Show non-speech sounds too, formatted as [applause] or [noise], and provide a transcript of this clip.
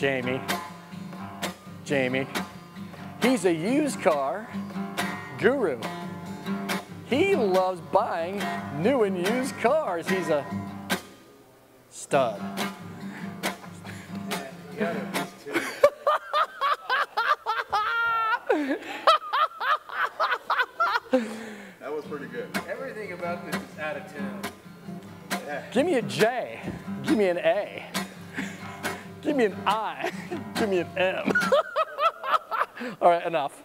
Jaime. Jaime. He's a used car guru. He loves buying new and used cars. He's a stud. That was pretty good. Everything about this is out of tune. Give me a J. Give me an A. Give me an I. [laughs] Give me an M. [laughs] All right, enough.